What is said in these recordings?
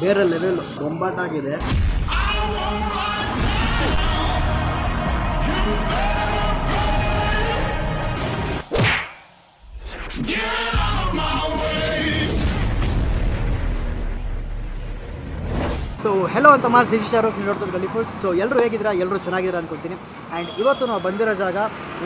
ಬೇರೆ ಲೆವೆಲ್ ಬೊಂಬಾಟಾಗಿದೆ. So hello ಅಂತ ಮಾಸ್ ನೀವು ನೋಡ್ತಾರೆ ಗಲ್ಲಿ ಫುಡ್ ಸೊ ಎಲ್ಲರೂ ಹೇಗಿದ್ದೀರಾ? ಎಲ್ಲರೂ ಚೆನ್ನಾಗಿದ್ದೀರಾ ಅನ್ಕೊತೀನಿ. ಆ್ಯಂಡ್ ಇವತ್ತು ನಾವು ಬಂದಿರೋ ಜಾಗ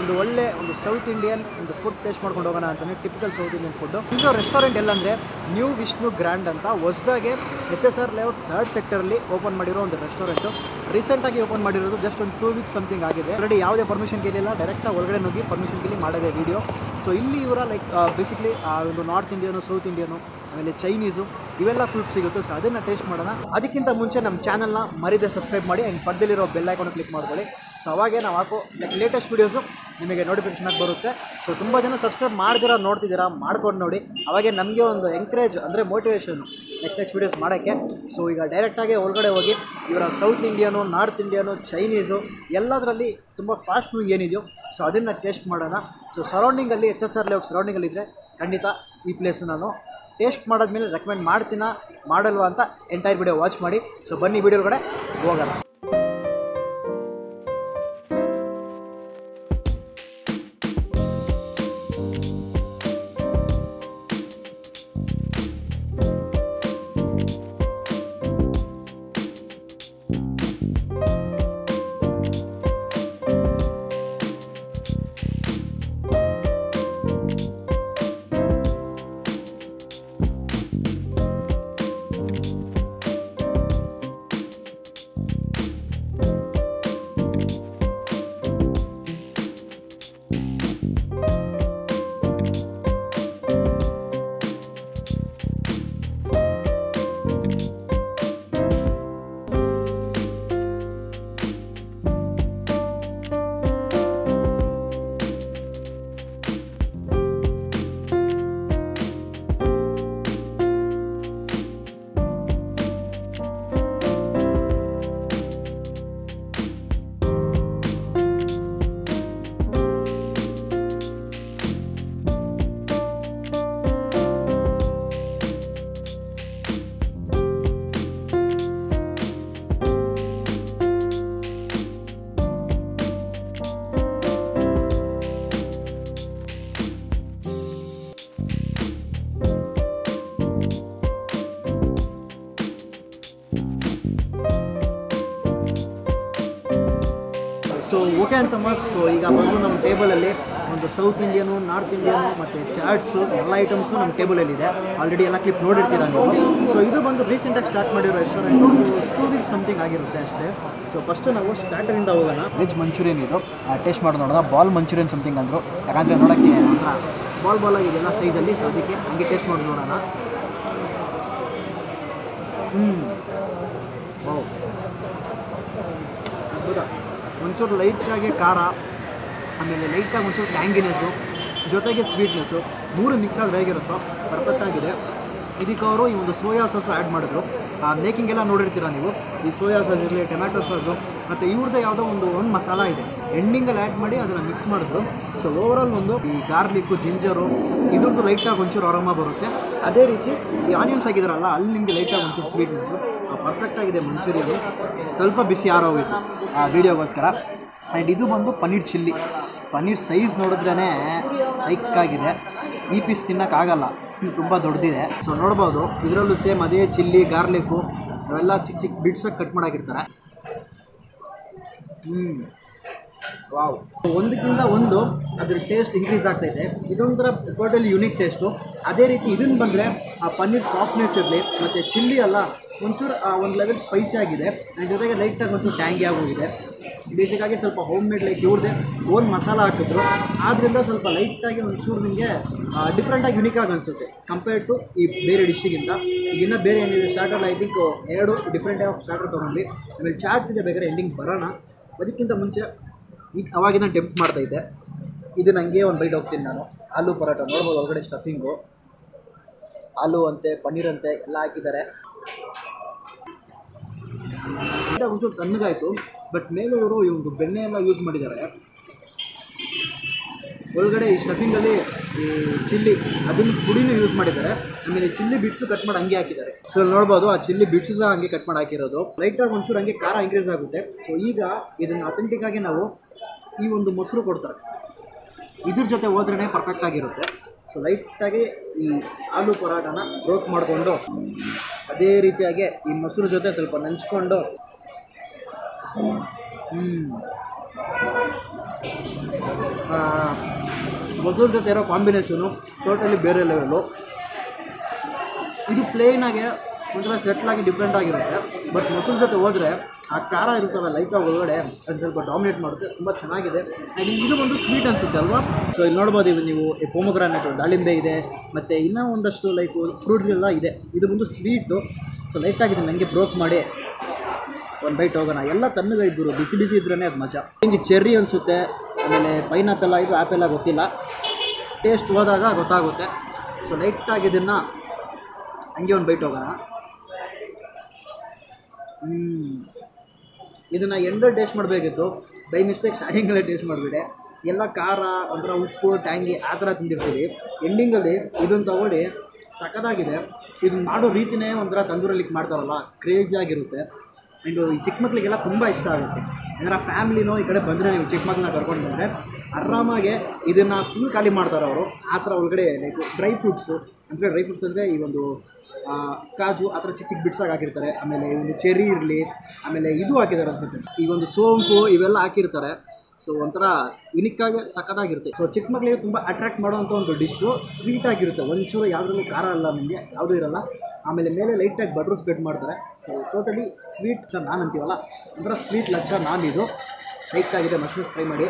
ಒಂದು ಒಳ್ಳೆ ಒಂದು ಸೌತ್ ಇಂಡಿಯನ್ ಒಂದು ಫುಡ್ ಟೇಸ್ಟ್ ಮಾಡ್ಕೊಂಡು ಹೋಗೋಣ ಅಂತಲೇ ಟಿಪಿಕಲ್ ಸೌತ್ ಇಂಡಿಯನ್ ಫುಡ್ಡು ಇದು ರೆಸ್ಟೋರೆಂಟ್ ಎಲ್ಲಂದರೆ ನ್ಯೂ ವಿಷ್ಣು ಗ್ರ್ಯಾಂಡ್ ಅಂತ, ಹೊಸದಾಗೆ H S R layout third ಸೆಕ್ಟರಲ್ಲಿ open ಮಾಡಿರೋ ಒಂದು ರೆಸ್ಟೋರೆಂಟು ರೀಸೆಂಟಾಗಿ ಓಪನ್ ಮಾಡಿರೋದು ಜಸ್ಟ್ ಒಂದು ಟೂ ವೀಕ್ಸ್ ಸಮಥಿಂಗ್ ಆಗಿದೆ. ಆಲ್ರೆಡಿ ಯಾವುದೇ ಪರ್ಮಿಷನ್ ಕೇಳಿಲ್ಲ ಡೈರೆಕ್ಟಾಗಿ ಒಳಗಡೆ ನುಗ್ಗಿ ಪರ್ಮಿಷನ್ ಕೇಳಿ ಮಾಡಿದೆ ವೀಡಿಯೋ ಸೊ ಇಲ್ಲಿ ಇವರ ಲೈಕ್ ಬೇಸಿಕಲಿ ಒಂದು ನಾರ್ತ್ ಇಂಡಿಯನು ಸೌತ್ ಇಂಡಿಯನು ಆಮೇಲೆ ಚೈನೀಸು ಇವೆಲ್ಲ ಫ್ರೂಟ್ಸ್ ಸಿಗುತ್ತೆ ಸೊ ಅದನ್ನು ಟೇಸ್ಟ್ ಮಾಡೋಣ. ಅದಕ್ಕಿಂತ ಮುಂಚೆ ನಮ್ಮ ಚಾನಲ್ನ ಮರಿದೆ ಸಬ್ಸ್ಕ್ರೈಬ್ ಮಾಡಿ ಆ್ಯಂಡ್ ಪಕ್ಕದಲ್ಲಿರೋ ಬೆಲ್ ಐಕಾನ್ ಕ್ಲಿಕ್ ಮಾಡ್ಕೊಳ್ಳಿ. ಸೊ ಅವಾಗೇ ನಾವು ಹಾಕೋ ಲೈಕ್ ಲೇಟೆಸ್ಟ್ ವೀಡಿಯೋಸು ನಿಮಗೆ ನೋಟಿಫಿಕೇಷನ್ ಆಗಿ ಬರುತ್ತೆ. ಸೊ ತುಂಬ ಜನ ಸಬ್ಸ್ಕ್ರೈಬ್ ಮಾಡಿದಿರ, ನೋಡ್ತಿದ್ದೀರಾ, ಮಾಡ್ಕೊಂಡು ನೋಡಿ. ಅವಾಗೆ ನಮಗೆ ಒಂದು ಎಂಕರೇಜ್ ಅಂದರೆ ಮೋಟಿವೇಶನ್ ನೆಕ್ಸ್ಟ್ ನೆಕ್ಸ್ಟ್ ವೀಡಿಯೋಸ್ ಮಾಡೋಕ್ಕೆ. ಸೊ ಈಗ ಡೈರೆಕ್ಟಾಗಿ ಒಳಗಡೆ ಹೋಗಿ, ಇವರ south Indian north Indian Chinese ಎಲ್ಲದರಲ್ಲಿ ತುಂಬ ಫಾಸ್ಟ್ ಫುಡ್ ಏನಿದೆಯೋ ಸೊ ಅದನ್ನು ಟೇಸ್ಟ್ ಮಾಡೋಣ. ಸೊ ಸರೌಂಡಿಂಗಲ್ಲಿ ಎಚ್ ಎಸ್ ಆರ್ ಲೇಔಟ್ ಸರೌಂಡಿಂಗಲ್ಲಿದ್ದರೆ ಖಂಡಿತ ಈ ಪ್ಲೇಸ್ ನಾನು ಟೇಸ್ಟ್ ಮಾಡಾದ್ಮೇಲೆ ರೆಕಮೆಂಡ್ ಮಾಡ್ತೀನಾ ಮಾಡಲ್ವಾ ಅಂತ ಎಂಟೈರ್ ವಿಡಿಯೋ ವಾಚ್ ಮಾಡಿ. ಸೊ ಬನ್ನಿ ವಿಡಿಯೋ ಕಡೆ ಹೋಗೋಣ. ಸೊ ಓಕೆ ಅಂತಮ್ಮ ಸೊ ಈಗ ಬಂದು ನಮ್ಮ ಟೇಬಲಲ್ಲಿ ಒಂದು ಸೌತ್ ಇಂಡಿಯನು ನಾರ್ತ್ ಇಂಡಿಯನು ಮತ್ತು ಚಾಟ್ಸು ಎಲ್ಲ ಐಟಮ್ಸು ನಮ್ಮ ಟೇಬಲಲ್ಲಿದೆ ಆಲ್ರೆಡಿ ಎಲ್ಲ ಕ್ಲಿಪ್ ನೋಡಿರ್ತೀರ ನೀವು? ಸೊ ಇದು ಬಂದು ರೀಸೆಂಟಾಗಿ ಸ್ಟಾರ್ಟ್ ಮಾಡಿರೋ ರೆಸ್ಟೋರೆಂಟು ಟೂ ವೀಕ್ಸ್ ಸಮಥಿಂಗ್ ಆಗಿರುತ್ತೆ ಅಷ್ಟೇ. ಸೊ ಫಸ್ಟು ನಾವು ಸ್ಟಾರ್ಟರಿಂದ ಹೋಗೋಣ. ವೆಜ್ ಮಂಚೂರಿಯನ್ ಇದು. ಟೇಸ್ಟ್ ಮಾಡಿ ನೋಡೋಣ. ಬಾಲ್ ಮಂಚೂರಿಯನ್ ಸಮಥಿಂಗ್ ಅಂದರು. ಯಾಕಂದರೆ ನೋಡೋಕ್ಕೆ ಬಾಲ್ ಬಾಲ್ ಆಗಿದೆಯಲ್ಲ ಸೈಜಲ್ಲಿ ಸೊ ಅದಕ್ಕೆ ಹಂಗೆ ಟೇಸ್ಟ್ ಮಾಡಿ ನೋಡೋಣ. ಹ್ಞೂ ವಾವ್ ಅದ್ಭುತ ಒಂಚೂರು ಲೈಟಾಗಿ ಖಾರ, ಆಮೇಲೆ ಲೈಟಾಗಿ ಒಂಚೂರು ಟ್ಯಾಂಗಿನೆಸ್ಸು ಜೊತೆಗೆ ಸ್ವೀಟ್ನೆಸ್ಸು ಮೂರು ಮಿಕ್ಸ್ ಆಗಿ ಹೇಗಿರುತ್ತೋ ಪರ್ಫೆಕ್ಟಾಗಿದೆ ಇದಕ್ಕೆ ಅವರು ಈ ಒಂದು ಸೋಯಾ ಸಾಸ್ ಆ್ಯಡ್ ಮಾಡಿದ್ರು. ಆ ಮೇಕಿಂಗ್ ಎಲ್ಲ ನೋಡಿರ್ತೀರ ನೀವು? ಈ ಸೋಯಾ ಸಾಸ್ ಇರಲಿ ಟೊಮ್ಯಾಟೊ ಸಾಸು ಮತ್ತು ಇವ್ರದ್ದೇ ಯಾವುದೋ ಒಂದು ಒಂದು ಮಸಾಲ ಇದೆ. ಎಂಡಿಂಗಲ್ಲಿ ಆ್ಯಡ್ ಮಾಡಿ ಅದನ್ನು ಮಿಕ್ಸ್ ಮಾಡಿದ್ರು. ಸೊ ಓವರಾಲ್ ಒಂದು ಈ ಗಾರ್ಲಿಕ್ಕು ಜಿಂಜರು ಇದ್ರದ್ದು ಲೈಟಾಗಿ ಒಂಚೂರು ಆರಾಮ ಬರುತ್ತೆ. ಅದೇ ರೀತಿ ಈ ಆನಿಯನ್ಸ್ ಆಗಿದಾರಲ್ಲ ಅಲ್ಲಿ ನಿಮಗೆ ಲೈಟಾಗಿ ಒಂಚೂರು ಸ್ವೀಟ್ನೆಸ್ಸು ಪರ್ಫೆಕ್ಟಾಗಿದೆ ಮಂಚೂರಿಯನ್ ಸ್ವಲ್ಪ ಬಿಸಿ ಆರೋಗಿತ್ತು ಆ ವೀಡಿಯೋಗೋಸ್ಕರ. ಆ್ಯಂಡ್ ಇದು ಬಂದು ಪನ್ನೀರ್ ಚಿಲ್ಲಿ. ಪನ್ನೀರ್ ಸೈಜ್ ನೋಡಿದ್ರೇ ಸೈಕ್ಕಾಗಿದೆ ಈ ಪೀಸ್ ತಿನ್ನೋಕ್ಕಾಗಲ್ಲ ತುಂಬ ದೊಡ್ಡದಿದೆ ಸೊ ನೋಡ್ಬೋದು, ಇದರಲ್ಲೂ ಸೇಮ್ ಅದೇ ಚಿಲ್ಲಿ ಗಾರ್ಲಿಕ್ಕು ಅವೆಲ್ಲ ಚಿಕ್ಕ ಚಿಕ್ಕ ಬಿಡ್ಸೋಕ್ಕೆ ಕಟ್ ಮಾಡಾಕಿರ್ತಾರೆ. ಹ್ಞೂ ವಾವ್. ಒಂದಕ್ಕಿಂತ ಒಂದು ಅದ್ರ ಟೇಸ್ಟ್ ಇನ್ಕ್ರೀಸ್ ಆಗ್ತೈತೆ. ಇದೊಂಥರ ಟೋಟಲಿ ಯುನಿಕ್ ಟೇಸ್ಟು ಅದೇ ರೀತಿ ಇದನ್ನು ಬಂದರೆ, ಆ ಪನ್ನೀರ್ ಸಾಫ್ಟ್ನೆಸ್ ಇರಲಿ, ಮತ್ತು ಚಿಲ್ಲಿ ಅಲ್ಲ, ಒಂಚೂರು ಒಂದು ಲೆವೆಲ್ ಸ್ಪೈಸಿ ಆಗಿದೆ. ಅದ್ರ ಜೊತೆಗೆ ಲೈಟಾಗಿ ಒಂಚೂರು ಟ್ಯಾಂಗಿ ಆಗೋಗಿದೆ ಬೇಸಿಕ್ಕಾಗಿ ಸ್ವಲ್ಪ ಹೋಮ್ ಮೇಡ್ ಲೈಕ್ ಇವ್ರದ್ದೇ ಓನ್ ಮಸಾಲ ಹಾಕಿದ್ರು. ಆದ್ದರಿಂದ ಸ್ವಲ್ಪ ಲೈಟಾಗಿ ಒಂಚೂರು ನಿಮಗೆ ಡಿಫ್ರೆಂಟಾಗಿ ಯುನಿಕಾಗಿ ಅನಿಸುತ್ತೆ. ಕಂಪೇರ್ಡ್ ಟು ಈ ಬೇರೆ ಡಿಶ್ಶಿಗಿಂತ ಇನ್ನು ಬೇರೆ ಏನಿದೆ ಸ್ಟಾರ್ಟರ್ ಐ ಥಿಂಕ್ ಎರಡು ಡಿಫ್ರೆಂಟ್ ಟೈಪ್ ಆಫ್ ಸ್ಟಾರ್ಟರ್ ತೊಗೊಂಡ್ವಿ. ಆಮೇಲೆ ಚಾಟ್ಸ್ ಇದೆ ಬೇಕಾದ್ರೆ ಎಂಡಿಂಗ್ ಬರೋಣ. ಅದಕ್ಕಿಂತ ಮುಂಚೆ ಈಗ ಅವಾಗಿನ ಟೆಂಪ್ಟ್ ಇದ್ದೆ. ಇದು ನನಗೆ ಒಂದು ಬೈಟ್ ಹೋಗ್ತೀನಿ ನಾನು. ಆಲೂ ಪರೋಟ. ನೋಡ್ಬೋದು ಒಳಗಡೆ ಸ್ಟಫಿಂಗು ಆಲೂ ಅಂತೆ, ಪನ್ನೀರ್ ಅಂತೆ ಎಲ್ಲ ಹಾಕಿದ್ದಾರೆ. ಒಂಚೂರು ತಣ್ಣಗಾಯಿತು. ಬಟ್ ಮೇಲೆ ಒಂದು ಬೆಣ್ಣೆ ಎಲ್ಲ ಯೂಸ್ ಮಾಡಿದ್ದಾರೆ. ಒಳಗಡೆ ಈ ಸ್ಟಫಿಂಗಲ್ಲಿ ಈ ಚಿಲ್ಲಿ ಅದನ್ನ ಪುಡಿನೂ ಯೂಸ್ ಮಾಡಿದ್ದಾರೆ. ಆಮೇಲೆ ಚಿಲ್ಲಿ ಬಿಟ್ಸು ಕಟ್ ಮಾಡಿ ಹಂಗೆ ಹಾಕಿದ್ದಾರೆ. ಸೊ ನೋಡ್ಬೋದು ಆ ಚಿಲ್ಲಿ ಬಿಟ್ಸು ಸಹ ಹಂಗೆ ಕಟ್ ಮಾಡಿ ಹಾಕಿರೋದು. ಲೈಟಾಗಿ ಒಂಚೂರು ಹಂಗೆ ಖಾರ ಇನ್ಕ್ರೀಸ್ ಆಗುತ್ತೆ. ಸೊ ಈಗ ಇದನ್ನು ಅಥೆಂಟಿಕ್ ಆಗಿ ನಾವು ಈ ಒಂದು ಮೊಸರು ಕೊಡ್ತಾರೆ. ಇದ್ರ ಜೊತೆ ಹೋದ್ರೇ ಪರ್ಫೆಕ್ಟ್ ಆಗಿರುತ್ತೆ. ಸೊ ಲೈಟಾಗಿ ಈ ಆಲೂ ಪರಾಟನ ರೋಟ್ ಮಾಡಿಕೊಂಡು, ಅದೇ ರೀತಿಯಾಗಿ ಈ ಮೊಸರು ಜೊತೆ ಸ್ವಲ್ಪ ನೆಂಚ್ಕೊಂಡು ಮೊಸರು ಜೊತೆ ಇರೋ ಕಾಂಬಿನೇಷನು ಟೋಟಲಿ ಬೇರೆ ಲೆವೆಲು ಇದು ಪ್ಲೇನಾಗೆ ಒಂಥರ ಸೆಟ್ಲಾಗಿ ಡಿಫ್ರೆಂಟ್ ಆಗಿರುತ್ತೆ. ಬಟ್ ಮೊಸರು ಜೊತೆ ಹೋದರೆ ಆ ಖಾರ ಇರುತ್ತಲ್ಲ ಲೈಟಾಗಿ ಒಳಗಡೆ ಅದು ಸ್ವಲ್ಪ ಡಾಮಿನೇಟ್ ಮಾಡುತ್ತೆ, ತುಂಬ ಚೆನ್ನಾಗಿದೆ. ಆ್ಯಂಡ್ ಇದು ಒಂದು ಸ್ವೀಟ್ ಅನಿಸುತ್ತೆ ಅಲ್ವಾ? ಸೊ ಇಲ್ಲಿ ನೋಡ್ಬೋದು ಇವು ನೀವು ಪೋಮಗ್ರಾನೆಟ್ ದಾಳಿಂಬೆ ಇದೆ, ಮತ್ತು ಇನ್ನೂ ಒಂದಷ್ಟು ಲೈಕ್ ಫ್ರೂಟ್ಸ್ಗೆಲ್ಲ ಇದೆ. ಇದು ಒಂದು ಸ್ವೀಟು ಸೊ ಲೈಟಾಗಿದೆ ನನಗೆ ಬ್ರೋಕ್ ಮಾಡಿ ಒಂದು ಬೈಟ್ ಹೋಗೋಣ. ಎಲ್ಲ ತಣ್ಣಗೆ ಇದ್ದರು ಬಿಸಿ ಬಿಸಿ ಇದ್ರೇ ಅದು ಮಜಾ. ಹಿಂಗೆ ಚೆರ್ರಿ ಅನಿಸುತ್ತೆ, ಆಮೇಲೆ ಪೈನಾಪೆಲ್ಲ ಇದು ಆ್ಯಪೆಲ್ಲ ಗೊತ್ತಿಲ್ಲ. ಟೇಸ್ಟ್ ಹೋದಾಗ ಗೊತ್ತಾಗುತ್ತೆ. ಸೊ ಲೈಟಾಗಿ ಇದನ್ನು ಹಂಗೆ ಒಂದು ಬೈಟ್ ಹೋಗೋಣ. ಹ್ಞೂ ಇದನ್ನು ಎಂಡಲ್ಲಿ ಟೇಸ್ಟ್ ಮಾಡಬೇಕಿತ್ತು. ಬೈ ಮಿಸ್ಟೇಕ್ ಸ್ಟಾರ್ಟಿಂಗಲ್ಲೇ ಟೇಸ್ಟ್ ಮಾಡಿಬಿಟ್ಟೆ. ಎಲ್ಲ ಖಾರ, ಒಂಥರ ಉಪ್ಪು ಟ್ಯಾಂಗಿ ಆ ಥರ ತಿಂದಿರ್ತೀವಿ. ಎಂಡಿಂಗಲ್ಲಿ ಇದನ್ನು ತಗೊಳ್ಳಿ. ಸಖತ್ತಾಗಿದೆ. ಇದನ್ನ ಮಾಡೋ ರೀತಿನೇ ಒಂಥರ ತಂದೂರಲ್ಲಿ ಮಾಡ್ತಾರಲ್ಲ ಕ್ರೇಜಿಯಾಗಿರುತ್ತೆ ಆ್ಯಂಡ್ ಈ ಚಿಕ್ಕ ಮಕ್ಕಳಿಗೆಲ್ಲ ತುಂಬ ಇಷ್ಟ ಆಗುತ್ತೆ. ಏನಾರ ಫ್ಯಾಮಿಲಿನೋ ಈ ಕಡೆ ಬಂದರೆ ನೀವು ಚಿಕ್ಕ ಮಕ್ಕಳನ್ನ ಕರ್ಕೊಂಡು ಬಂದರೆ, ಆರಾಮಾಗೆ ಇದನ್ನು ಫುಲ್ ಖಾಲಿ ಮಾಡ್ತಾರೆ ಅವರು ಆ ಥರ ಒಳಗಡೆ ಲೈಕ್ ಡ್ರೈ ಫ್ರೂಟ್ಸು ಅಂದರೆ ಡ್ರೈ ಫ್ರೂಟ್ಸ್ ಅಂದರೆ ಈ ಒಂದು ಕಾಜು ಆ ಥರ ಚಿಕ್ಕ ಚಿಕ್ಕ ಬಿಡ್ಸಾಗಿ ಹಾಕಿರ್ತಾರೆ. ಆಮೇಲೆ ಒಂದು ಚೆರಿ ಇರಲಿ, ಆಮೇಲೆ ಇದು ಹಾಕಿದ್ದಾರೆ ಅನ್ಸುತ್ತೆ. ಈ ಒಂದು ಸೋಂಪು ಇವೆಲ್ಲ ಹಾಕಿರ್ತಾರೆ. ಸೊ ಒಂಥರ ಯುನಿಕ್ಕಾಗಿ ಸಖತ್ತಾಗಿರುತ್ತೆ. ಸೊ ಚಿಕ್ಕ ಮಕ್ಕಳಿಗೆ ತುಂಬ ಅಟ್ರಾಕ್ಟ್ ಮಾಡುವಂಥ ಒಂದು ಡಿಶ್ಶು ಸ್ವೀಟ್ ಆಗಿರುತ್ತೆ. ಒಂಚೂರು ಯಾವುದ್ರಲ್ಲೂ ಖಾರ ಅಲ್ಲ ನಿಮಗೆ, ಯಾವುದೂ ಇರಲ್ಲ. ಆಮೇಲೆ ಮೇಲೆ ಲೈಟಾಗಿ ಬಟರ್ ಸ್ಪ್ರೆಡ್ ಮಾಡ್ತಾರೆ. ಸೊ ಟೋಟಲಿ ಸ್ವೀಟ್ ಚ ನಾನು ಅಂತೀವಲ್ಲ? ಒಂಥರ ಸ್ವೀಟ್ ಲಚ್ಚ ನಾನು ಇದು. ಸೈಕಾಗಿದೆ ಮಶ್ರೂಮ್ ಫ್ರೈ ಮಾಡಿ.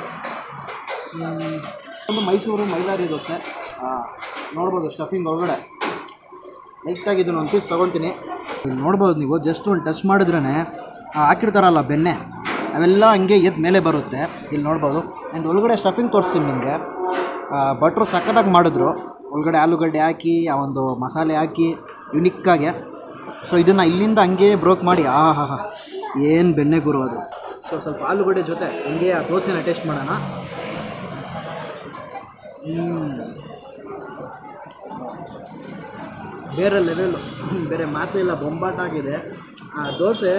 ಒಂದು ಮೈಸೂರು ಮೈಲಾರಿ ದೋಸೆ. ನೋಡ್ಬೋದು ಸ್ಟಫಿಂಗ್ ಒಳಗಡೆ. ಲೈಟಾಗಿ ಇದನ್ನು ಒಂದು ಪೀಸ್ ತೊಗೊತೀನಿ. ನೋಡ್ಬೋದು ನೀವು ಜಸ್ಟ್ ಒಂದು ಟಚ್ ಮಾಡಿದ್ರೇ ಹಾಕಿರ್ತಾರಲ್ಲ ಬೆಣ್ಣೆ, ಅವೆಲ್ಲ ಹಂಗೆ ಎದ್ದು ಮೇಲೆ ಬರುತ್ತೆ. ಇಲ್ಲಿ ನೋಡ್ಬೋದು. ಆ್ಯಂಡ್ ಒಳಗಡೆ ಸ್ಟಫಿಂಗ್ ತೋರಿಸ್ತೀನಿ ನಿಮಗೆ. ಬಟ್ರು ಸಖತ್ತಾಗಿ ಮಾಡಿದ್ರು. ಒಳಗಡೆ ಆಲೂಗಡ್ಡೆ ಹಾಕಿ, ಆ ಒಂದು ಮಸಾಲೆ ಹಾಕಿ ಯುನಿಕ್ಕಾಗೆ ಸೊ ಇದನ್ನು ಇಲ್ಲಿಂದ ಹಂಗೆ ಬ್ರೋಕ್ ಮಾಡಿ ಆ ಏನು ಬೆಣ್ಣೆ ಗುರು ಅದು. ಸೊ ಸ್ವಲ್ಪ ಆಲೂಗಡ್ಡೆ ಜೊತೆ ಹಂಗೆ ಆ ದೋಸೆನ ಟೇಸ್ಟ್ ಮಾಡೋಣ. ಹ್ಮ್. ಬೇರೆ ಲೆವೆಲ್ಲು ಬೇರೆ ಮಾತಿಲ್ಲ ಬೊಂಬಾಟಾಗಿದೆ ಆ, ದೋಸೆ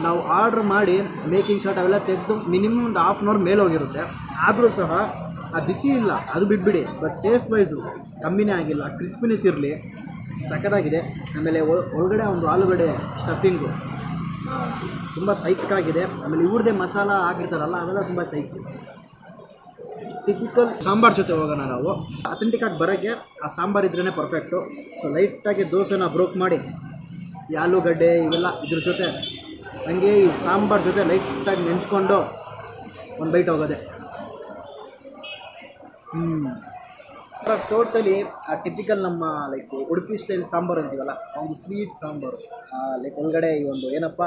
ನಾವು ಆರ್ಡ್ರ್ ಮಾಡಿ ಮೇಕಿಂಗ್ ಶಾಟ್ ಅವೆಲ್ಲ ತೆಗೆದು ಮಿನಿಮಮ್ ಒಂದು ಹಾಫ್ ಆನ್ ಅವರ್ ಮೇಲೆ ಹೋಗಿರುತ್ತೆ. ಆದರೂ ಸಹ ಆ ಬಿಸಿ ಇಲ್ಲ, ಅದು ಬಿಟ್ಬಿಡಿ. ಬಟ್ ಟೇಸ್ಟ್ ವೈಸು ಕಮ್ಮಿನೇ ಆಗಿಲ್ಲ ಕ್ರಿಸ್ಪಿನೆಸ್ ಇರಲಿ. ಸಖತ್ತಾಗಿದೆ. ಆಮೇಲೆ ಒಳಗಡೆ ಒಂದು ಆಲೂಗಡೆ ಸ್ಟಫಿಂಗು ತುಂಬ ಆಗಿದೆ. ಆಮೇಲೆ ಇವ್ರದ್ದೇ ಮಸಾಲ ಹಾಕಿರ್ತಾರಲ್ಲ ಅವೆಲ್ಲ ತುಂಬ ಸೈಕು ಟಿಪಿಕಲ್ ಸಾಂಬಾರ್ ಜೊತೆ ಹೋಗೋಣ ನಾವು. ಅಥೆಂಟಿಕ್ ಆಗಿ ಬರೋಕ್ಕೆ ಆ ಸಾಂಬಾರ್ ಇದ್ರೇ ಪರ್ಫೆಕ್ಟು ಸೊ ಲೈಟಾಗಿ ದೋಸೆನ ಬ್ರೋಕ್ ಮಾಡಿ, ಈ ಆಲೂಗಡ್ಡೆ ಇವೆಲ್ಲ ಇದ್ರ ಜೊತೆ, ಹಂಗೆ ಈ ಸಾಂಬಾರ್ ಜೊತೆ ಲೈಟಾಗಿ ನೆಂಚ್ಕೊಂಡು ಒಂದು ಬೈಟ್ ಹೋಗೋದೆ. ಹ್ಞೂ ಟೋಟಲಿ ಆ ಟಿಪಿಕಲ್ ನಮ್ಮ ಲೈಕ್ ಉಡುಪಿ ಸ್ಟೈಲ್ ಸಾಂಬಾರು ಅಂತೀವಲ್ಲ ಒಂದು ಸ್ವೀಟ್ ಸಾಂಬಾರು ಲೈಕ್ ಒಳಗಡೆ ಈ ಒಂದು ಏನಪ್ಪ,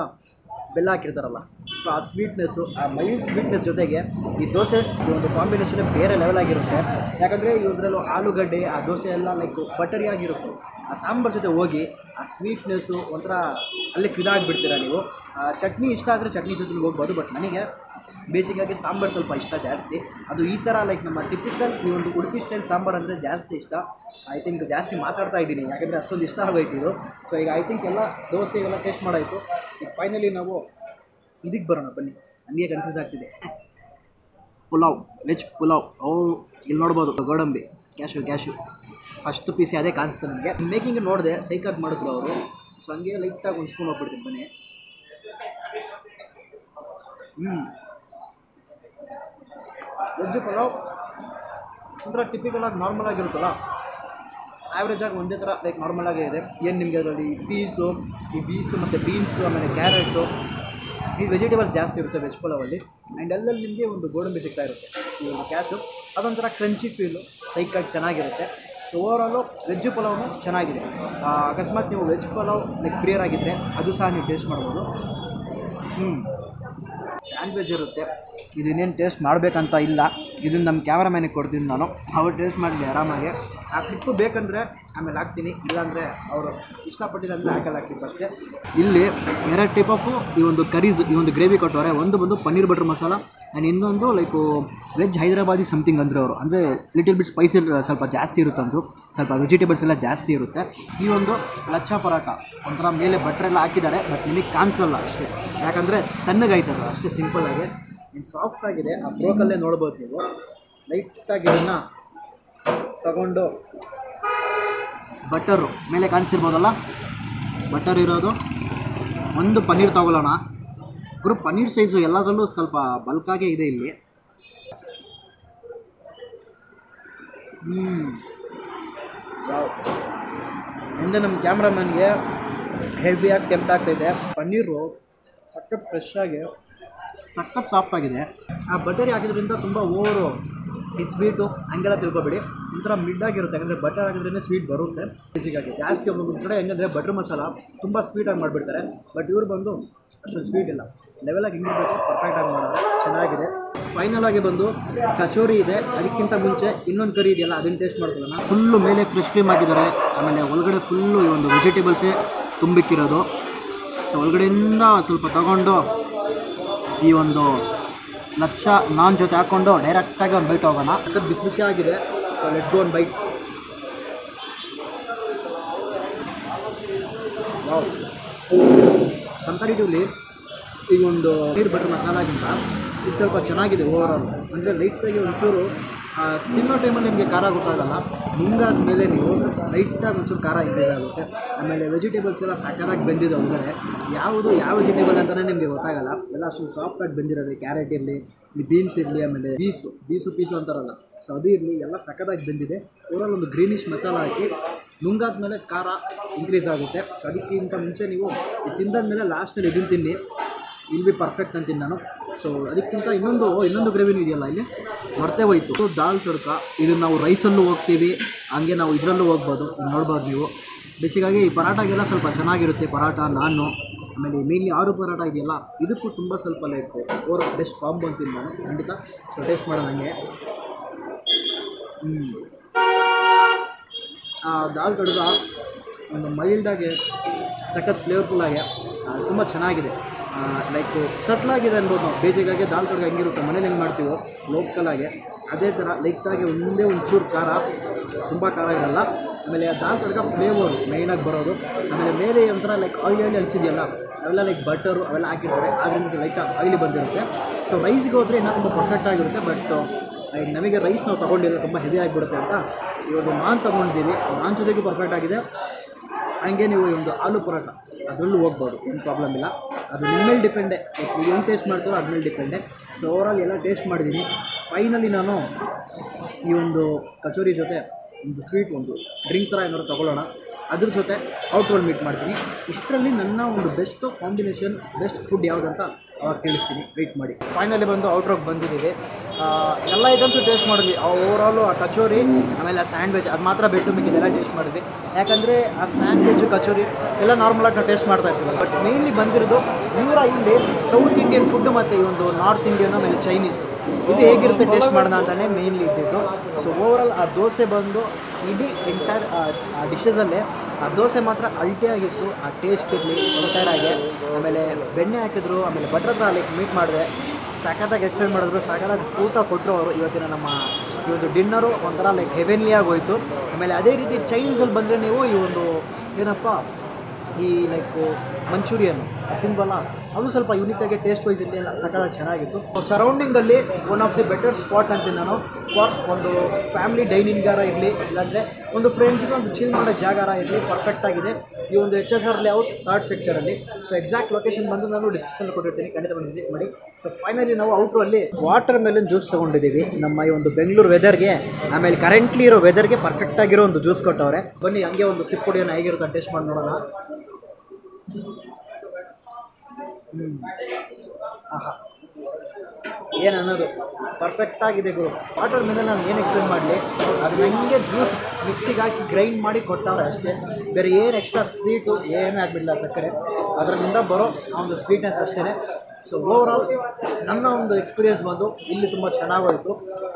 ಬೆಲ್ಲ ಹಾಕಿರ್ತಾರಲ್ಲ ಸೊ ಆ ಸ್ವೀಟ್ನೆಸ್ಸು ಆ ಮೈಲ್ಡ್ ಸ್ವೀಟ್ನೆಸ್ ಜೊತೆಗೆ ಈ ದೋಸೆ ಈ ಒಂದು ಕಾಂಬಿನೇಷನ್ ಬೇರೆ ಲೆವೆಲ್ ಆಗಿರುತ್ತೆ. ಯಾಕಂದರೆ ಇದ್ರಲ್ಲೂ ಆಲೂಗಡ್ಡೆ, ಆ ದೋಸೆ ಎಲ್ಲ ಲೈಕ್ ಬಟರಿ ಆಗಿರುತ್ತೆ. ಆ ಸಾಂಬಾರ್ ಜೊತೆ ಹೋಗಿ ಆ ಸ್ವೀಟ್ನೆಸ್ಸು ಒಂಥರ ಅಲ್ಲಿ ಫಿದಾಗಿಬಿಡ್ತೀರ ನೀವು. ಆ ಚಟ್ನಿ ಇಷ್ಟ ಆದರೆ ಚಟ್ನಿ ಜೊತೆ ಹೋಗ್ಬೋದು ಬಟ್ ನನಗೆ ಬೇಸಿಗಾಗಿ ಸಾಂಬಾರು ಸ್ವಲ್ಪ ಇಷ್ಟ ಜಾಸ್ತಿ. ಅದು ಈ ಥರ ಲೈಕ್ ನಮ್ಮ ಟಿಪಿಕಲ್ ಈ ಒಂದು ಉಡುಪಿ ಸ್ಟೈಲ್ ಸಾಂಬಾರು ಅಂದರೆ ಜಾಸ್ತಿ ಇಷ್ಟ. ಐ ಥಿಂಕ್ ಜಾಸ್ತಿ ಮಾತಾಡ್ತಾ ಇದ್ದೀನಿ, ಯಾಕಂದರೆ ಅಷ್ಟೊಂದು ಇಷ್ಟ ಆಗೋಯ್ತು ಇದು. ಸೊ ಈಗ ಐ ಥಿಂಕ್ ಎಲ್ಲ ದೋಸೆ ಎಲ್ಲ ಟೇಸ್ಟ್ ಮಾಡಾಯಿತು. ಈಗ ಫೈನಲಿ ನಾವು ಇದಕ್ಕೆ ಬರೋಣ, ಬನ್ನಿ. ನನಗೆ ಕನ್ಫ್ಯೂಸ್ ಆಗ್ತಿದೆ. ಪುಲಾವ್, ವೆಜ್ ಪುಲಾವ್. ಅವು ಇಲ್ಲಿ ನೋಡ್ಬೋದು, ಗೋಡಂಬಿ. ಕ್ಯಾಶು ಕ್ಯಾಶು ಫಸ್ಟ್ ಪೀಸ್ ಅದೇ ಕಾಣಿಸ್ತು ನನಗೆ. ಮೇಕಿಂಗ್ ನೋಡಿದೆ, ಸೈಕಲ್ ಮಾಡಿದ್ರು ಅವರು. ಸೊ ಹಂಗೆ ಲೈಟಾಗಿ ಉಳಿಸ್ಕೊಂಡು ಹೋಗ್ಬಿಡ್ತೀನಿ, ಬನ್ನಿ. ಹ್ಞೂ ವೆಜ್ ಪಲಾವ್. ಒಂಥರ ಟಿಪಿಕಲ್ ಆಗಿ ನಾರ್ಮಲ್ ಆಗಿರುತ್ತಲ್ಲ? ಆ್ಯಾವ್ರೇಜ್ ಆಗಿ ಒಂದೇ ಥರ ಲೈಕ್ ನಾರ್ಮಲ್ ಆಗೇ ಇದೆ. ಏನು ನಿಮಗೆ ಅದರಲ್ಲಿ? ಪೀಸು ಈ ಬೀಸು ಮತ್ತು ಬೀನ್ಸು ಆಮೇಲೆ ಕ್ಯಾರೆಟು ಈ ವೆಜಿಟೇಬಲ್ಸ್ ಜಾಸ್ತಿ ಇರುತ್ತೆ ವೆಜ್ ಪಲಾವಲ್ಲಿ ಆ್ಯಂಡ್ ಅಲ್ಲಲ್ಲಿ ನಿಮಗೆ ಒಂದು ಗೋಡಂಬಿ ಸಿಗ್ತಾ ಇರುತ್ತೆ. ಈ ಒಂದು ಕ್ಯಾಶು ಅದೊಂಥರ ಕ್ರಂಚಿ ಫೀಲು ಸೈಕಾಗಿ ಚೆನ್ನಾಗಿರುತ್ತೆ. ಸೊ ಓವರಾಲು ವೆಜ್ ಪಲಾವ್ನು ಚೆನ್ನಾಗಿದೆ. ಅಕಸ್ಮಾತ್ ನೀವು ವೆಜ್ ಪಲಾವ್ ಲೈಕ್ ಪ್ರಿಯರಾಗಿದ್ದರೆ ಅದು ಸಹ ನೀವು ಟೇಸ್ಟ್ ಮಾಡ್ಬೋದು. ಹ್ಞೂ ಸ್ಯಾಂಡ್ವಿಚ್ ಇರುತ್ತೆ. ಇದು ಇನ್ನೇನು ಟೇಸ್ಟ್ ಮಾಡಬೇಕಂತ ಇಲ್ಲ. ಇದನ್ನು ನಮ್ಮ ಕ್ಯಾಮ್ರಾಮ್ಯಾನಿಗೆ ಕೊಡ್ತೀನಿ ನಾನು. ಅವ್ರು ಟೇಸ್ಟ್ ಮಾಡಲಿ ಆರಾಮಾಗಿ. ಆ ಕ್ಲಿಪ್ಪು ಬೇಕಂದರೆ ಆಮೇಲೆ ಹಾಕ್ತೀನಿ. ಇಲ್ಲಾಂದರೆ ಅವರು ಇಷ್ಟಪಟ್ಟಿಲ್ಲ ಅಂದರೆ ಹಾಕಲ್ಲ ಕ್ಲಿಪ್ ಅಷ್ಟೇ. ಇಲ್ಲಿ ಎರಡು ಟೈಪ್ ಆಫು ಈ ಒಂದು ಕರೀಸ್ ಈ ಒಂದು ಗ್ರೇವಿ ಕೊಟ್ಟವ್ರೆ. ಒಂದು ಬಂದು ಪನ್ನೀರ್ ಬಟರ್ ಮಸಾಲ ಆ್ಯಂಡ್ ಇನ್ನೊಂದು ಲೈಕು ವೆಜ್ ಹೈದರಾಬಾದಿ ಸಮಥಿಂಗ್ ಅಂದ್ರೆ ಅವರು. ಅಂದರೆ ಲಿಟಿಲ್ ಬಿಟ್ ಸ್ಪೈಸಿ ಸ್ವಲ್ಪ ಜಾಸ್ತಿ ಇರುತ್ತೆ ಅಂದರು. ಸ್ವಲ್ಪ ವೆಜಿಟೇಬಲ್ಸ್ ಎಲ್ಲ ಜಾಸ್ತಿ ಇರುತ್ತೆ. ಈ ಒಂದು ಲಚ್ಚಾ ಪರಾಟ ಒಂಥರ ಮೇಲೆ ಬಟ್ರೆಲ್ಲ ಹಾಕಿದ್ದಾರೆ ಬಟ್ ನಿಮಗೆ ಕಾಣಿಸಲ್ಲ ಅಷ್ಟೇ. ಯಾಕಂದರೆ ತಣ್ಣಗಾಯ್ತಲ್ಲ, ಅಷ್ಟೇ ಸಿಂಪಲ್ಲಾಗಿ ಇನ್ನು ಸಾಫ್ಟ್ ಆಗಿದೆ. ಆ ಬ್ರೋಕಲ್ಲೇ ನೋಡ್ಬೋದು ನೀವು. ಲೈಟಾಗಿ ಇದನ್ನು ತಗೊಂಡು ಬಟರು ಮೇಲೆ ಕಾಣಿಸಿರ್ಬೋದಲ್ಲ? ಬಟರ್ ಇರೋದು. ಒಂದು ಪನ್ನೀರ್ ತಗೊಳ್ಳೋಣ. ಗುರು, ಪನ್ನೀರ್ ಸೈಜು ಎಲ್ಲದರಲ್ಲೂ ಸ್ವಲ್ಪ ಬಲ್ಕಾಗೇ ಇದೆ ಇಲ್ಲಿ. ಮುಂದೆ ನಮ್ಮ ಕ್ಯಾಮ್ರಾಮನ್ಗೆ ಹೆವಿಯಾಗಿ ಟೆಂಪ್ಟ್ ಆಗ್ತಾಯಿದೆ ಪನ್ನೀರು ಸಖತ್ ಫ್ರೆಶ್ ಆಗಿ ಸಖತ್ ಸಾಫ್ಟ್ ಆಗಿದೆ. ಆ ಬಟರಿ ಹಾಕಿದ್ರಿಂದ ತುಂಬ ಓವರು ಈ ಸ್ವೀಟು ಹಂಗೆಲ್ಲ ತಿಳ್ಕೊಬೇಡಿ. ಒಂಥರ ಮಿಡ್ ಆಗಿರುತ್ತೆ. ಯಾಕಂದರೆ ಬಟರ್ ಹಾಕಿದ್ರೇ ಸ್ವೀಟ್ ಬರುತ್ತೆ. ಬೇಸಿಗಾಗಿ ಜಾಸ್ತಿ ಒಬ್ಬೊಬ್ಬರು ಕಡೆ ಹೆಂಗಂದರೆ ಬಟರ್ ಮಸಾಲ ತುಂಬ ಸ್ವೀಟಾಗಿ ಮಾಡಿಬಿಡ್ತಾರೆ. ಬಟ್ ಇವ್ರು ಬಂದು ಅಷ್ಟೊಂದು ಸ್ವೀಟ್ ಇಲ್ಲ. ಲೆವೆಲಾಗಿ ಹಿಂಗಿರ್ಬೇಕು ಪರ್ಫೆಕ್ಟಾಗಿ ಮಾಡೋದು ಚೆನ್ನಾಗಿದೆ. ಫೈನಲ್ ಆಗಿ ಬಂದು ಕಚೋರಿ ಇದೆ. ಅದಕ್ಕಿಂತ ಮುಂಚೆ ಇನ್ನೊಂದು ಕರಿ ಇದೆಯಲ್ಲ, ಅದನ್ನು ಟೇಸ್ಟ್ ಮಾಡ್ಕೊಳ್ಳೋಣ. ಫುಲ್ಲು ಮೇಲೆ ಫ್ರೆಶ್ ಕ್ರೀಮ್ ಹಾಕಿದ್ದಾರೆ. ಆಮೇಲೆ ಒಳಗಡೆ ಫುಲ್ಲು ಈ ಒಂದು ವೆಜಿಟೇಬಲ್ಸೇ ತುಂಬಿಕ್ಕಿರೋದು. ಸೊ ಒಳಗಡೆಯಿಂದ ಸ್ವಲ್ಪ ತಗೊಂಡು ಈ ಒಂದು ಲಕ್ಷ ನಾನ್ ಜೊತೆ ಹಾಕ್ಕೊಂಡು ಡೈರೆಕ್ಟಾಗಿ ಒಂದು ಬೈಟ್ ಹೋಗೋಣ. ಯಾಕಂದ್ರೆ ಬಿಸಿ ಬಿಸಿ ಆಗಿದೆ. ಸೊ ಲೆಟ್ ಒಂದು ಬೈಟ್ ಕಂಪ್ಯಾರಿಟಿವ್ಲಿ ಈ ಒಂದು ನೀರು ಬಟರ್ ಮಸಾಲಾಗಿಂತ ಇದು ಸ್ವಲ್ಪ ಚೆನ್ನಾಗಿದೆ ಓವರಾಲ್ ಅಂದರೆ ಲೈಟಾಗಿ ಒಂಚೂರು ತಿನ್ನೋ ಟೈಮಲ್ಲಿ ನಿಮಗೆ ಖಾರ ಗೊತ್ತಾಗಲ್ಲ ಮುಂಗಾದ ಮೇಲೆ ನೀವು ಲೈಟಾಗಿ ಒಂಚೂರು ಖಾರ ಇದ್ದೇ ಆಗುತ್ತೆ. ಆಮೇಲೆ ವೆಜಿಟೇಬಲ್ಸ್ ಎಲ್ಲ ಸಕ್ಕತ್ತಾಗಿ ಬೆಂದಿದೆ ಒಳಗಡೆ ಯಾವುದು, ಯಾವ ವೆಜಿಟೇಬಲ್ ಅಂತಲೇ ನಿಮಗೆ ಗೊತ್ತಾಗಲ್ಲ. ಎಲ್ಲ ಅಷ್ಟು ಸಾಫ್ಟಾಗಿ ಬೆಂದಿರೋದು ಕ್ಯಾರೆಟ್ ಇರಲಿ ಬೀನ್ಸ್ ಇರಲಿ, ಆಮೇಲೆ ಬೀಸು ಬೀಸು ಪೀಸು ಅಂತಾರಲ್ಲ. ಸೊ ಅದು ಇರಲಿ, ಎಲ್ಲ ಸಕ್ಕತ್ತಾಗಿ ಬೆಂದಿದೆ. ಓವರಾಲ್ ಒಂದು ಗ್ರೀನಿಶ್ ಮಸಾಲ ಹಾಕಿ ನುಂಗಾದ ಮೇಲೆ ಖಾರ ಇನ್ಕ್ರೀಸ್ ಆಗುತ್ತೆ. ಸೊ ಅದಕ್ಕಿಂತ ಮುಂಚೆ ನೀವು ತಿಂದಾದ ಮೇಲೆ ಲಾಸ್ಟಲ್ಲಿ ಇದನ್ನು ತಿನ್ನಿ. ಇಲ್ಲಿ ಬಿ ಪರ್ಫೆಕ್ಟ್ ಅಂತೀನಿ ನಾನು. ಸೊ ಅದಕ್ಕಿಂತ ಇನ್ನೊಂದು ಇನ್ನೊಂದು ಗ್ರೇವಿನೂ ಇದೆಯಲ್ಲ ಇಲ್ಲಿ? ಮರ್ತೆ ಹೋಯ್ತು. ದಾಲ್ ತಡ್ಕ ಇದನ್ನು ನಾವು ರೈಸಲ್ಲೂ ಹೋಗ್ತೀವಿ, ಹಂಗೆ ನಾವು ಇದರಲ್ಲೂ ಹೋಗ್ಬೋದು, ನೋಡ್ಬೋದು ನೀವು. ಬೇಸಿಗಾಗಿ ಈ ಪರಾಟಾಗೆಲ್ಲ ಸ್ವಲ್ಪ ಚೆನ್ನಾಗಿರುತ್ತೆ ಪರಾಟ ನಾನು ಆಮೇಲೆ ಮೇನ್ಲಿ ಆರು ಪರಾಟ ಇದೆಯಲ್ಲ, ಇದಕ್ಕೂ ತುಂಬ ಸ್ವಲ್ಪ ಲೈಕ್ ಓವರ್ ಬೆಸ್ಟ್ ಕಾಂಬೋ ಅಂತೀನಿ ನಾನು ಖಂಡಿತ ಸೊ ಟೇಸ್ಟ್ ಮಾಡೋಣ ಹ್ಞೂ ಆ, ದಾಲ್ ಕಡ್ಗ ಒಂದು ಮೈಲ್ಡಾಗೆ ಸಖತ್ ಫ್ಲೇವರ್ಫುಲ್ಲಾಗಿ ತುಂಬ ಚೆನ್ನಾಗಿದೆ. ಲೈಕ್ ಸಟ್ಲಾಗಿದೆ ಅನ್ಬೋದು ನಾವು. ಬೇಸಿಗಾಗಿ ದಾಲ್ ಕಡ್ಗ ಹೆಂಗಿರುತ್ತೆ, ಮನೇಲಿ ಹೆಂಗೆ ಮಾಡ್ತೀವೋ ಲೋಕಲಾಗೆ ಅದೇ ಥರ ಲೈಟಾಗಿ ಒಂದೇ ಒಂಚೂರು ಖಾರ. ತುಂಬ ಖಾರ ಇರಲ್ಲ. ಆಮೇಲೆ ಆ ದಾಲ್ ಕಡ್ಗ ಫ್ಲೇವರು ಮೇಯ್ನಾಗಿ ಬರೋದು. ಆಮೇಲೆ ಮೇಲೆ ಒಂಥರ ಲೈಕ್ ಆಯಿಲ್ ಆಯಿಲ್ ಅನಿಸಿದೆಯಲ್ಲ, ಅವೆಲ್ಲ ಲೈಕ್ ಬಟರು ಅವೆಲ್ಲ ಹಾಕಿರ್ತಾರೆ. ಅದರಿಂದ ಲೈಟಾಗಿ ಆಯಿಲಿ ಬಂದಿರುತ್ತೆ. ಸೊ ರೈಸ್ಗೆ ಹೋದರೆ ಇನ್ನೂ ತುಂಬ ಪರ್ಫೆಕ್ಟ್ ಆಗಿರುತ್ತೆ. ಬಟ್ ಲೈಕ್ ನಮಗೆ ರೈಸ್ ನಾವು ತೊಗೊಂಡಿಲ್ಲ ತುಂಬ ಹೆವಿ ಆಗಿಬಿಡುತ್ತೆ ಅಂತ ಇವಾಗ ನಾನು ತೊಗೊಂಡಿದ್ದೀವಿ ನಾನ್ ಜೊತೆಗೆ ಪರ್ಫೆಕ್ಟ್ ಆಗಿದೆ. ಹಂಗೆ ನೀವು ಒಂದು ಆಲೂ ಪರೋಟ ಅದರಲ್ಲೂ ಹೋಗ್ಬೋದು, ಏನು ಪ್ರಾಬ್ಲಮ್ ಇಲ್ಲ. ಅದು ನಿಮ್ಮ ಮೇಲೆ ಡಿಪೆಂಡೆ ನೀವು ಏನು ಟೇಸ್ಟ್ ಮಾಡ್ತೀರೋ ಅದ್ರ ಮೇಲೆ ಡಿಪೆಂಡೆ ಸೊ ಓವರಾಲ್ ಎಲ್ಲ ಟೇಸ್ಟ್ ಮಾಡಿದ್ದೀನಿ. ಫೈನಲಿ ನಾನು ಈ ಒಂದು ಕಚೋರಿ ಜೊತೆ ಒಂದು ಸ್ವೀಟ್ ಒಂದು ಡ್ರಿಂಕ್ ಥರ ಏನಾದ್ರು ತೊಗೊಳ್ಳೋಣ. ಅದ್ರ ಜೊತೆ ಔಟ್ರೋಲ್ ಮೀಟ್ ಮಾಡ್ತೀನಿ. ಇಷ್ಟರಲ್ಲಿ ನನ್ನ ಒಂದು ಬೆಸ್ಟ್ ಕಾಂಬಿನೇಷನ್ ಬೆಸ್ಟ್ ಫುಡ್ ಯಾವುದಂತ ಅವಾಗ ತಿಳಿಸ್ತೀನಿ. ವೆಯ್ಟ್ ಮಾಡಿ. ಫೈನಲಿ ಬಂದು ಔಟ್ರೋಗ್ ಬಂದಿದ್ದೀವಿ ಎಲ್ಲ ಐಟಮ್ಸು ಟೇಸ್ಟ್ ಮಾಡಿದ್ವಿ. ಓವರಾಲು ಆ ಕಚೋರಿ, ಆಮೇಲೆ ಆ ಸ್ಯಾಂಡ್ವಿಚ್ ಅದು ಮಾತ್ರ ಬಿಟ್ಟು ಮಿಕ್ಕಿದೆಲ್ಲ ಟೇಸ್ಟ್ ಮಾಡಿದ್ವಿ. ಯಾಕಂದರೆ ಆ ಸ್ಯಾಂಡ್ವಿಚ್ ಕಚೋರಿ ಎಲ್ಲ ನಾರ್ಮಲಾಗಿ ನಾವು ಟೇಸ್ಟ್ ಮಾಡ್ತಾ ಇರ್ತೀವಲ್ಲ. ಬಟ್ ಮೇಯ್ನ್ಲಿ ಬಂದಿರೋದು ಇವರ ಇಲ್ಲಿ ಸೌತ್ ಇಂಡಿಯನ್ ಫುಡ್ ಮತ್ತು ಈ ಒಂದು ನಾರ್ತ್ ಇಂಡಿಯನ್ ಆಮೇಲೆ ಚೈನೀಸ್ ಇದು ಹೇಗಿರುತ್ತೆ ಟೇಸ್ಟ್ ಮಾಡೋಣ ಅಂತಲೇ ಮೇಯ್ನ್ಲಿ ಇದ್ದಿದ್ದು. ಸೊ ಓವರಾಲ್ ಆ ದೋಸೆ ಬಂದು ಇಡೀ ಎಂಟೈರ್ ಆ ಡಿಶಸಲ್ಲೇ ಆ ದೋಸೆ ಮಾತ್ರ ಅಲ್ಟಿ ಆಗಿತ್ತು. ಆ ಟೇಸ್ಟ್ ಇರಲಿ ಆಗಿ. ಆಮೇಲೆ ಬೆಣ್ಣೆ ಹಾಕಿದ್ರು, ಆಮೇಲೆ ಬಟರ್ ಲೈಕ್ ಮೀಟ್ ಮಾಡಿದೆ. ಸಖತ್ತಾಗಿ ಎಕ್ಸ್ಪ್ಲೇನ್ ಮಾಡಿದ್ರು. ಸಖತ್ತಾಗಿ ಊಟ ಕೊಟ್ಟರು ಅವರು. ಇವತ್ತಿನ ನಮ್ಮ ಈ ಒಂದು ಡಿನ್ನರು ಒಂಥರ ಲೈಕ್ ಹೆವೆನ್ಲಿ ಆಗೋಯಿತು ಆಮೇಲೆ ಅದೇ ರೀತಿ ಚೈನೀಸಲ್ಲಿ ಬಂದರೆ ನೀವು ಈ ಒಂದು ಏನಪ್ಪ, ಈ ಲೈಕ್ ಮಂಚೂರಿಯನ್ ತಿನ್ಬಲ್ಲ ಅದು ಸ್ವಲ್ಪ ಯೂನಿಕಾಗಿ ಟೇಸ್ಟ್ ವೈಸ್ ಇಲ್ಲಿ ಸಕಾಲ ಚೆನ್ನಾಗಿತ್ತು. ಸರೌಂಡಿಂಗಲ್ಲಿ one of the better spot ಅಂತೀನಿ ನಾನು. ಫಾರ್ ಒಂದು ಫ್ಯಾಮಿಲಿ ಡೈನಿಂಗಾರ ಇರಲಿ, ಇಲ್ಲಾಂದರೆ ಒಂದು ಫ್ರೆಂಡ್ಸ್ಗೆ ಒಂದು ಚಿಲ್ ಮಾಡೋ ಜಾಗಾರ ಇರಲಿ ಪರ್ಫೆಕ್ಟ್ ಆಗಿದೆ. ಈ ಒಂದು H S R layout third ಸೆಕ್ಟರಲ್ಲಿ so exact location ಬಂದು ನಾನು ಡಿಸ್ಕ್ರಿಪ್ಷನ್ ಕೊಟ್ಟಿರ್ತೀನಿ, ಖಂಡಿತ ಬಂದು ವಿಸಿಟ್ ಮಾಡಿ. ಸೊ ಫೈನಲಿ ನಾವು ಔಟ್ರಲ್ಲಿ ವಾಟರ್ ಮೆಲನ್ ಜ್ಯೂಸ್ ತೊಗೊಂಡಿದ್ದೀವಿ. ನಮ್ಮ ಈ ಒಂದು ಬೆಂಗಳೂರು ವೆದರ್ಗೆ ಆಮೇಲೆ ಕರೆಂಟ್ಲಿ ಇರೋ ವೆದರ್ಗೆ ಪರ್ಫೆಕ್ಟ್ ಆಗಿರೋ ಒಂದು ಜ್ಯೂಸ್ ಕೊಟ್ಟವ್ರೆ. ಬನ್ನಿ, ಹಂಗೆ ಒಂದು ಸಿಪ್ಪುಡಿಯನ್ನು ಹೇಗಿರುತ್ತೆ ಟೇಸ್ಟ್ ಮಾಡಿ ನೋಡೋಣ. ಆಹಾ ಏನು ಅನ್ನೋದು? ಪರ್ಫೆಕ್ಟ್ ಆಗಿದೆ ಗುರು. ವಾಟರ್ ಮೇಲೆ ನಾನು ಏನು ಎಕ್ಸ್ಪ್ಲೇನ್ ಮಾಡಲಿ? ಅದು ನನಗೆ ಜ್ಯೂಸ್ ಮಿಕ್ಸಿಗೆ ಹಾಕಿ ಗ್ರೈಂಡ್ ಮಾಡಿ ಕೊಟ್ಟವ್ರೆ ಅಷ್ಟೇ. ಬೇರೆ ಏನು ಎಕ್ಸ್ಟ್ರಾ ಸ್ವೀಟು ಏನೂ ಆಗಬಿಡಲ್ಲ ಸಕ್ಕರೆ. ಅದರಿಂದ ಬರೋ ಒಂದು ಸ್ವೀಟ್ನೆಸ್ ಅಷ್ಟೇ ಸೊ ಓವರಾಲ್ ನನ್ನ ಒಂದು ಎಕ್ಸ್ಪೀರಿಯನ್ಸ್ ಬಂದು ಇಲ್ಲಿ ತುಂಬ ಚೆನ್ನಾಗೋಯಿತು.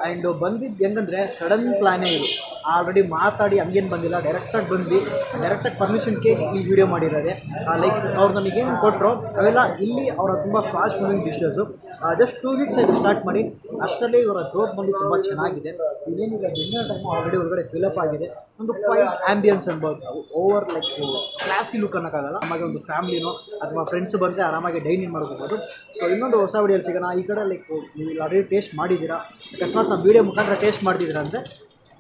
ಆ್ಯಂಡ್ ಬಂದಿದ್ದು ಹೆಂಗಂದರೆ ಸಡನ್ ಪ್ಲ್ಯಾನೇ ಇದು. ಆಲ್ರೆಡಿ ಮಾತಾಡಿ ಹಂಗೇನು ಬಂದಿಲ್ಲ. ಡೈರೆಕ್ಟಾಗಿ ಬಂದ್ವಿ. ಡೈರೆಕ್ಟಾಗಿ ಪರ್ಮಿಷನ್ ಕೇಳಿ ಈ ವಿಡಿಯೋ ಮಾಡಿರೋದೆ. ಲೈಕ್ ಅವ್ರು ನಮಗೇನು ಕೊಟ್ಟರು ಅವೆಲ್ಲ ಇಲ್ಲಿ ಅವರ ತುಂಬ fast moving dishes just two weeks ಆಯಿತು ಸ್ಟಾರ್ಟ್ ಮಾಡಿ. ಅಷ್ಟರಲ್ಲಿ ಇವರ ಗ್ರೋತ್ ಬಂದು ತುಂಬ ಚೆನ್ನಾಗಿದೆ. ಇದೇನಿದೆ ಡಿನ್ನರ್ ಟೈಮು ಆಲ್ರೆಡಿ ಒಳಗಡೆ ಫಿಲಪ್ ಆಗಿದೆ. ಒಂದು ಕ್ವೈಟ್ ಆ್ಯಂಬಿಯನ್ಸ್ ಅನ್ಬೋದು ಓವರ್ ಲೈಕ್ ಕ್ಲಾಸಿ ಲುಕ್ ಅನ್ನೋಕ್ಕಾಗಲ್ಲ. ನಮಗೆ ಒಂದು ಫ್ಯಾಮಿಲಿನೋ ಅಥವಾ ಫ್ರೆಂಡ್ಸ್ ಬಂದರೆ ಆರಾಮಾಗಿ ಡೈನಿಂಗ್ ಮಾಡ್ಕೋಬೋದು. ಸೊ ಇನ್ನೊಂದು ಹೊಸ ವಿಡಿಯೋಲಿ ಸಿಗೋಣ. ಈ ಕಡೆ ಲೈಕ್ ನೀವು ಆಲ್ರೆಡಿ ಟೇಸ್ಟ್ ಮಾಡಿದ್ದೀರಾ? ಅಕಸ್ಮಾತ್ ನಾವು ವೀಡಿಯೋ ಮುಖಾಂತರ ಟೇಸ್ಟ್ ಮಾಡ್ತಿದ್ದೀರಾ ಅಂದರೆ,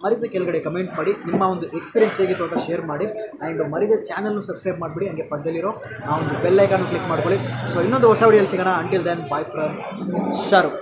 ಮರಿದ ಕೆಳಗಡೆ ಕಮೆಂಟ್ ಮಾಡಿ, ನಿಮ್ಮ ಒಂದು ಎಕ್ಸ್ಪೀರಿಯನ್ಸ್ ಹೇಗಿತ್ತು ಅಂತ ಶೇರ್ ಮಾಡಿ ಆ್ಯಂಡ್ ಮರಿದ ಚಾನಲ್ನು ಸಬ್ಸ್ಕ್ರೈಬ್ ಮಾಡಿಬಿಡಿ, ಹಂಗೆ ಪಕ್ಕದಲ್ಲಿರೋ ಆ ಒಂದು ಬೆಲ್ಲೈಕಾನು ಕ್ಲಿಕ್ ಮಾಡ್ಕೊಳ್ಳಿ. ಸೊ ಇನ್ನೊಂದು ಹೊಸ ವಿಡಿಯೋಲಿ ಸಿಗೋಣ. Until then bye from Shahrukh